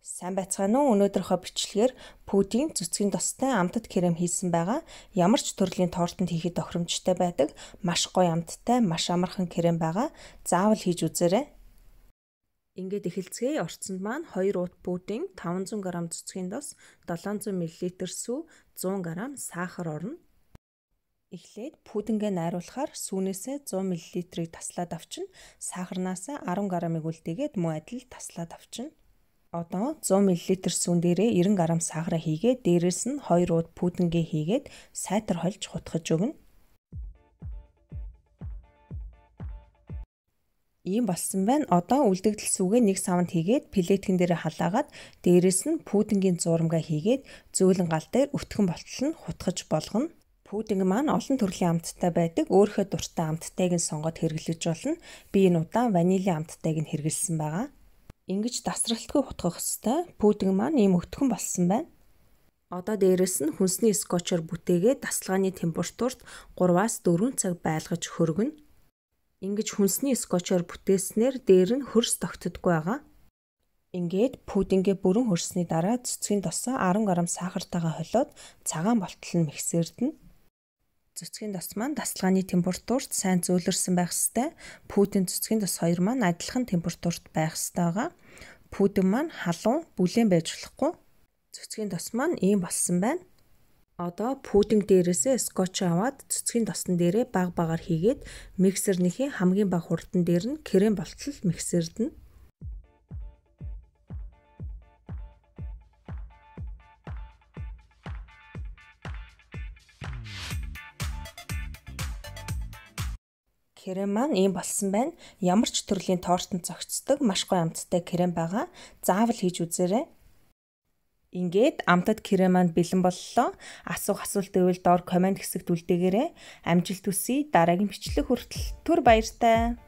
Сайн байцгаана уу? Өнөөдрийнхөө бичлэгээр Путин цэцгийн тостой амтд крем хийсэн байгаа. Ямар ч төрлийн тортонд хийхэд тохиромжтой байдаг. Маш гоё амттай, маш амархан крем байгаа. Заавал хийж үзээрэй. Ингээд эхэлцгээе. Орцонд маань 2 уут пудинг, 500 г цэцгийн тос, 700 мл сүү, 100 г сахар орно. Эхлээд пудингээ найруулахаар сүүнээсээ 100 мл-ийг таслаад авчна. Сахарнаас 10 г-ыг үлдээгээд мөн адил таслаад авчна. Одоо 100 мл сүүн дээрээ 90 г сахараа хийгээд дээрэс нь 2 ууд пудингээ хийгээд сайтар хольж хутгаж өгнө. Ийм болсон байна. Одоо үлдэгдэл сүгээ нэг савнд хийгээд плеткэн дээр халаагаад дээрэс нь пудингийн зурамгаа хийгээд зөөлөн гал дээр өтгөн болтол нь хутгаж болгоно. Пудинг маань олон төрлийн амттай байдаг. Өөрийнхөө дуртай амттайг нь сонгоод хэрэглэж болно. Би энэ удаа ванилийн амттайг нь хэрэглэсэн байгаа ингэж дасралтгүй хутгах хэвээр пудинг маань ийм өтгөн болсон байна. Одоо дээрэс нь хүнсний скотчоор бүтээгээд дасгалгааны температурт 3-аас 4 цаг байлгаж хөргөнө. Ингэж хүнсний скотчоор бүтээснээр дээр нь хөрс тогтдоггүй байгаа. Ингээд пудингээ бүрэн хөрсний дараа цэцгийн досоо 10 г сахартайгаа холиод цагаан болтол нь миксердэнэ. Цэцгийн дос маань дасгалгааны температурт сайн зөөлрсөн байх ёстой. Пүүдийн цэцгийн дос хоёр маань адилхан температурт байх ёстой байгаа. Пүүдэн маань халуун бүлээн байж болохгүй. Цэцгийн дос маань ийм болсон байна. Одоо пудинг дээрээсээ скотч аваад цэцгийн досн дээрээ баг багаар хийгээд миксернийхээ хамгийн бага хурдан дээр нь крем болтол миксердэнэ. Крем маань ийм болсон байна. Ямар ч төрлийн тортонд зохицдог маш гоё амттай крем байгаа. Заавал хийж үзээрэй. Ингээд амтад крем маань бэлэн боллоо. Асуух асуулт байвал доор комент хэсэгт үлдээгээрэй. Амжилт хүсье. Дараагийн бичлэг хүртэл түр баяртай.